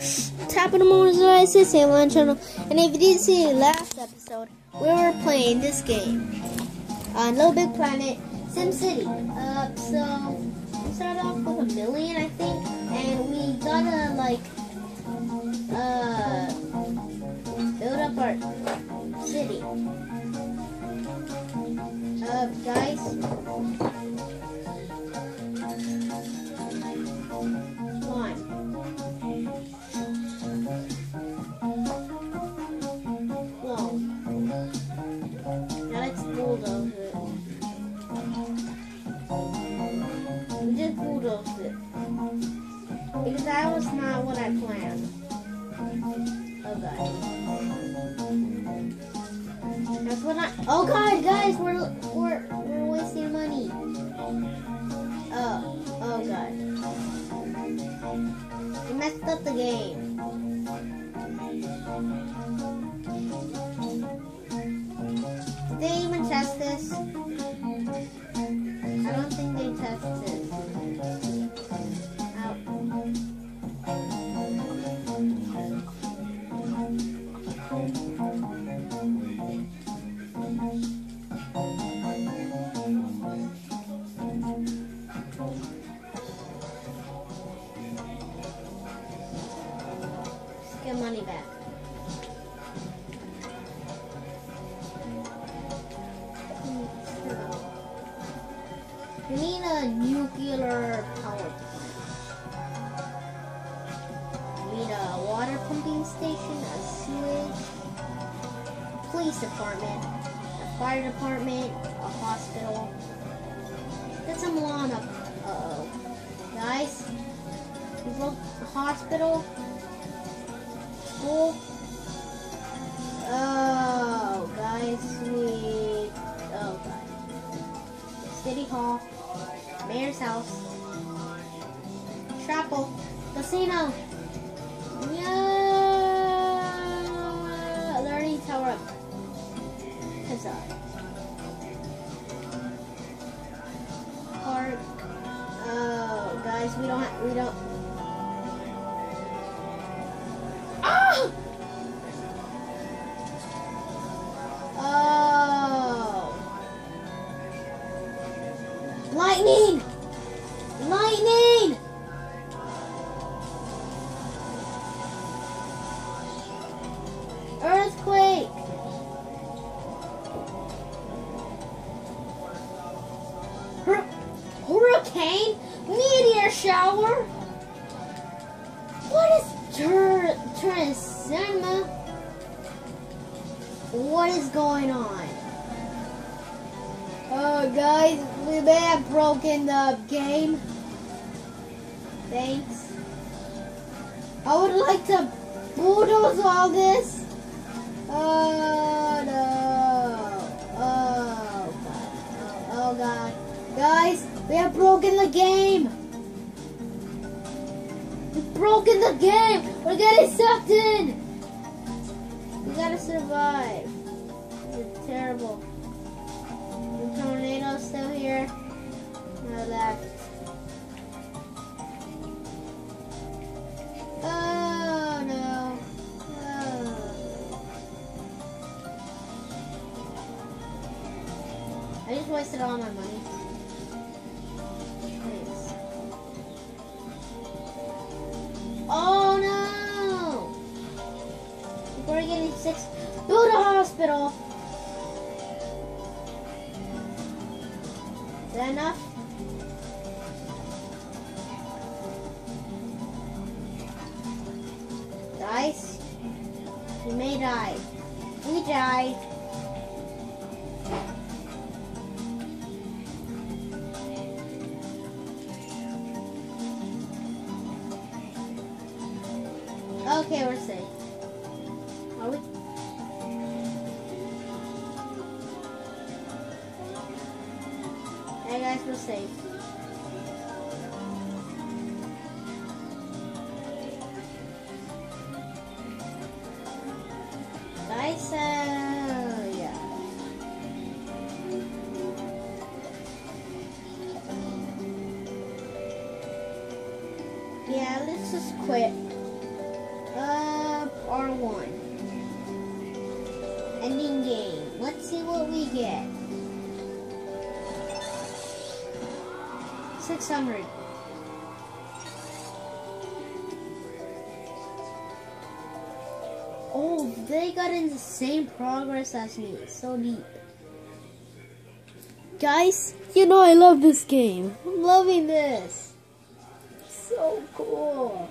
Top of the morning, guys. It's Salon Channel. And if you didn't see the last episode, we were playing this game on Little Big Planet, Sim City. Uh, so we started off with a million, I think, and we gotta like uh build up our city. Uh, guys. Oh god, guys, we're we're we're wasting money. Oh, oh god. We messed up the game. Did they even test this? I don't think they tested. We need a nuclear power plant. We need a water pumping station, a sewage, a police department, a fire department, a hospital. That's a lot of. Uh oh. Guys, we broke the hospital, school. Oh, guys, we. Oh, God. City Hall, Mayor's House, Chapel, Casino. Yeah, learning tower up. Huzzah. Park. Oh, guys, we don't. We don't. Lightning! Lightning! Earthquake! Hur- hurricane? Meteor shower? What is tur- Turisma? What is going on? Oh, guys, we may have broken the game. Thanks. I would like to bulldoze all this. Oh, no. Oh, God. Oh, God. Guys, we have broken the game. We've broken the game. We're getting sucked in. We gotta survive. It's terrible. Still here. I left. Oh no. Oh. I just wasted all my money. Oh no! We're getting six. Build a hospital. That enough? Guys, we may die. We die. Okay, we're safe. Hey guys, we're safe. Guys, uh, yeah. Yeah, let's just quit. Uh, R1. Ending game. Let's see what we get. 600. Oh, they got in the same progress as me. So deep. Guys, you know I love this game. I'm loving this. So cool.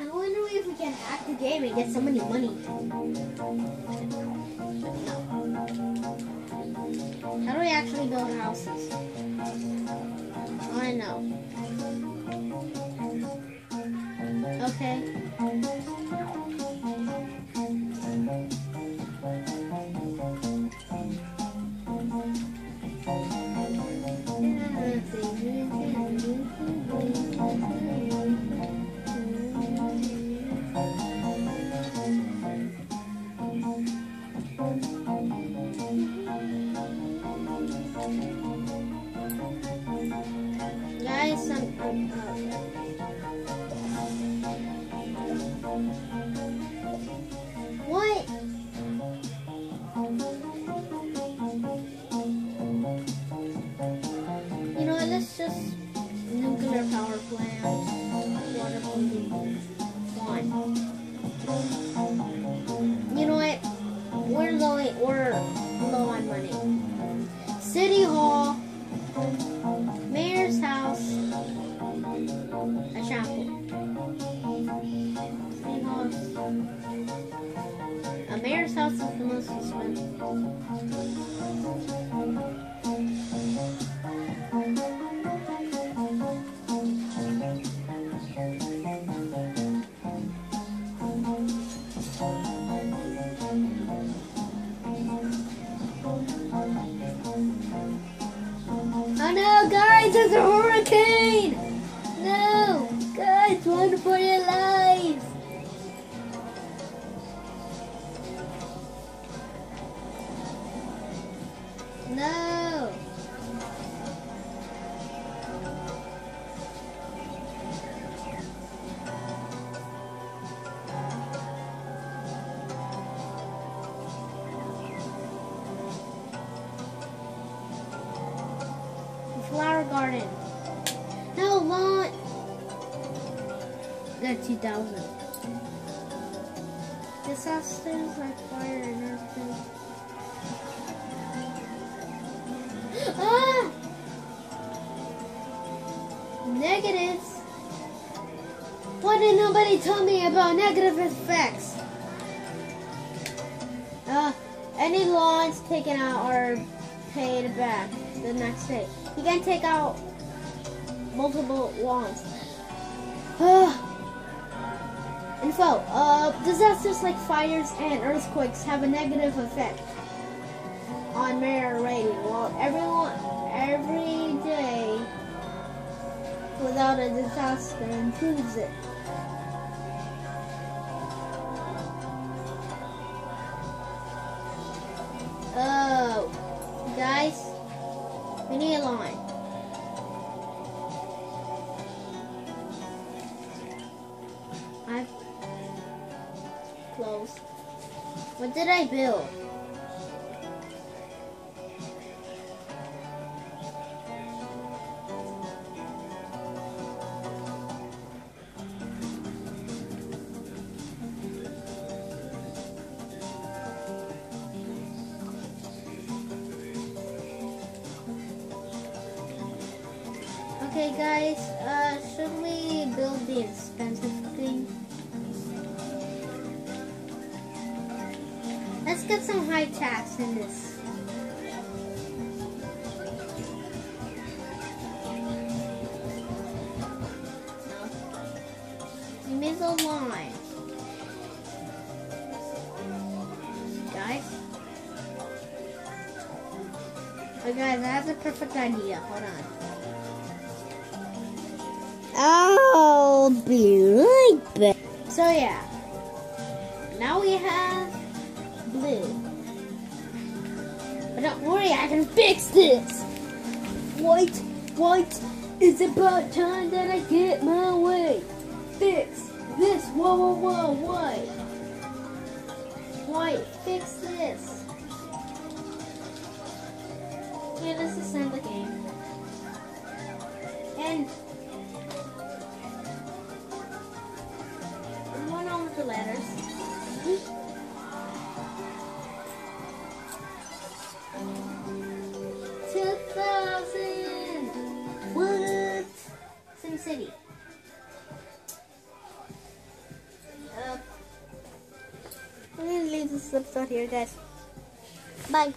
I wonder if we can hack the game and get some money. money. How do we actually build houses? I know. Okay. City Hall, Mayor's House, a chapel. City Hall, a mayor's house is the most expensive. A hurricane! No! Guys, run for your lives! No! Flower garden. No, lawn. That's 2000. Disasters like fire and earthquake. Ah! Negatives. Why did nobody tell me about negative effects? Uh, any lawns taken out are paid back the next day. You can take out multiple lawns. Info. Uh, disasters like fires and earthquakes have a negative effect on mayor rating. Well, everyone, every day without a disaster improves it. Oh, guys, we need a line. I've closed. What did I build? Okay, guys, uh, should we build the expensive thing? Let's get some high tax in this. You the line. Guys? Oh, guys, I have the perfect idea. Hold on. I'll be right back. So yeah, now we have blue. But don't worry, I can fix this. White, white, it's about time that I get my way. Fix this, whoa, whoa, whoa, what? White, fix this. Yeah, let's just end the game. And Episode here, guys. Bye.